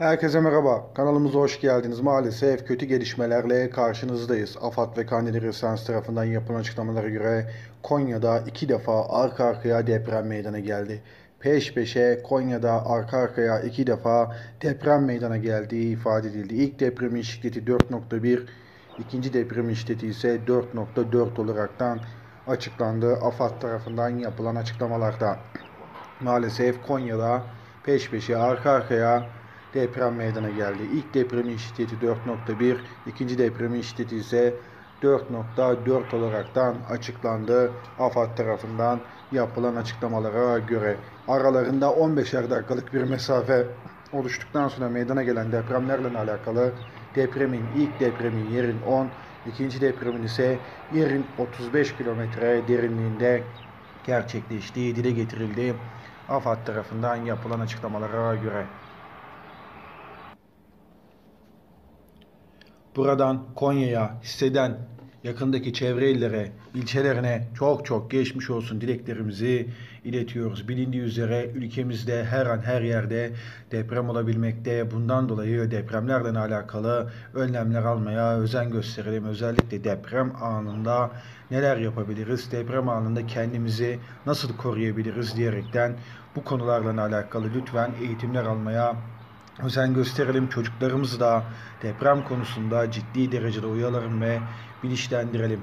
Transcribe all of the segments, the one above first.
Herkese merhaba. Kanalımıza hoş geldiniz. Maalesef kötü gelişmelerle karşınızdayız. AFAD ve Kandili Resans tarafından yapılan açıklamalara göre Konya'da iki defa arka arkaya deprem meydana geldi. Peş peşe Konya'da arka arkaya iki defa deprem meydana geldiği ifade edildi. İlk depremin şiddeti 4.1, ikinci depremin şiddeti ise 4.4 olaraktan açıklandı. AFAD tarafından yapılan açıklamalarda. Maalesef Konya'da peş peşe arka arkaya deprem meydana geldi. İlk depremin şiddeti 4.1, ikinci depremin şiddeti ise 4.4 olaraktan açıklandı. AFAD tarafından yapılan açıklamalara göre aralarında 15'er dakikalık bir mesafe oluştuktan sonra meydana gelen depremlerle alakalı depremin ilk depremin yerin 10, ikinci depremin ise yerin 35 kilometre derinliğinde gerçekleştiği dile getirildi. AFAD tarafından yapılan açıklamalara göre. Buradan Konya'ya hisseden yakındaki çevre illere, ilçelerine çok çok geçmiş olsun dileklerimizi iletiyoruz. Bilindiği üzere ülkemizde her an her yerde deprem olabilmekte. Bundan dolayı depremlerle alakalı önlemler almaya özen gösterelim. Özellikle deprem anında neler yapabiliriz? Deprem anında kendimizi nasıl koruyabiliriz diyerekten bu konularla alakalı lütfen eğitimler almaya özen gösterelim. Çocuklarımızı da deprem konusunda ciddi derecede uyaralım ve bilinçlendirelim.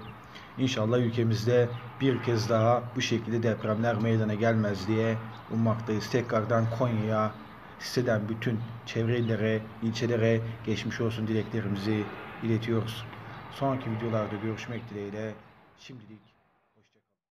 İnşallah ülkemizde bir kez daha bu şekilde depremler meydana gelmez diye ummaktayız. Tekrardan Konya'ya hisseden bütün çevre ilçelere geçmiş olsun dileklerimizi iletiyoruz. Sonraki videolarda görüşmek dileğiyle. Şimdilik